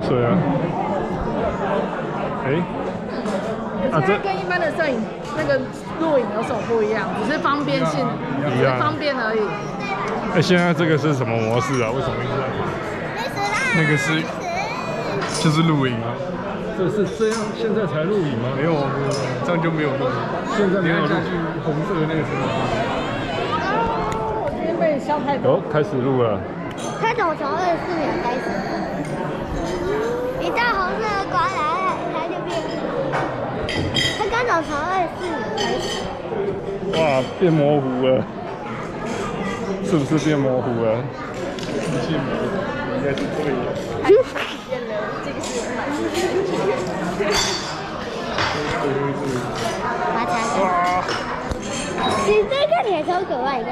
水啊！哎，啊，这跟一般的摄影那个录影有什么不一样？只是方便性，只是方便而已。哎，现在这个是什么模式啊？为什么一直在？那个是，就是录影啊。这是这样，现在才录影吗？没有，没有，这样就没有录。现在没有下去，红色的那个什么？我今天被笑太多。哦，开始录了。他从从二十四秒开始，一到红色的光来，他就变。他刚从从二十四秒开始。哇，变模糊了，是不是变模糊了？变模糊，应该是对的。变了，这个是买哇！你这看起来超可爱的。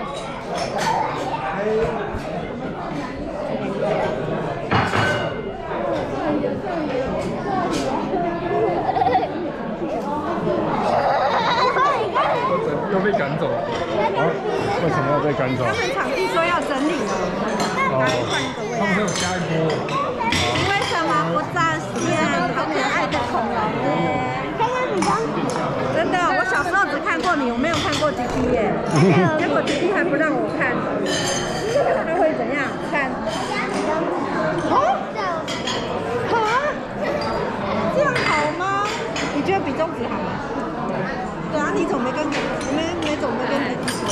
要被赶走？啊？为什么要被赶走？他们场地说要整理了，哦，他们有加一波。为什么不炸线？好可爱的恐龙耶！刚刚你刚真的，我小时候只看过你，我没有看过弟弟耶。结果弟弟还不让我看，他会怎样？看。哦。好。这样好吗？你觉得比中指好吗？对啊，你怎么没跟？没没怎么跟弟弟说？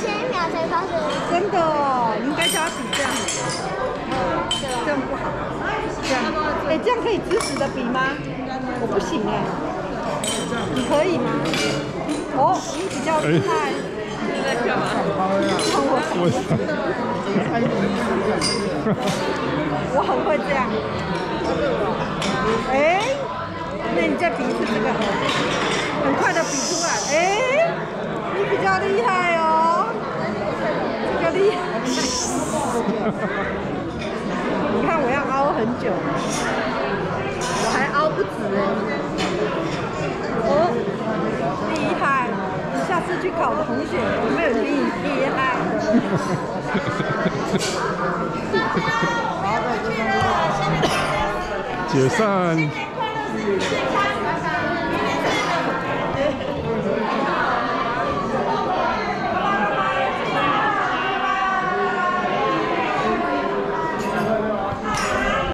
前一秒才发生。真的，哦你应该叫他比这样。这样不好。这样。哎，这样可以直直的比吗？我不行哎。你可以吗？哦，你比较厉害。你在干嘛？我操！我很会这样。哎，那你再比一次这个，很快的比出来。哎，你比较厉害哦，这个厉害。你看我要凹很久，我还凹不止哎。哦，厉害！下次去考的同学有没有比你厉害？解散。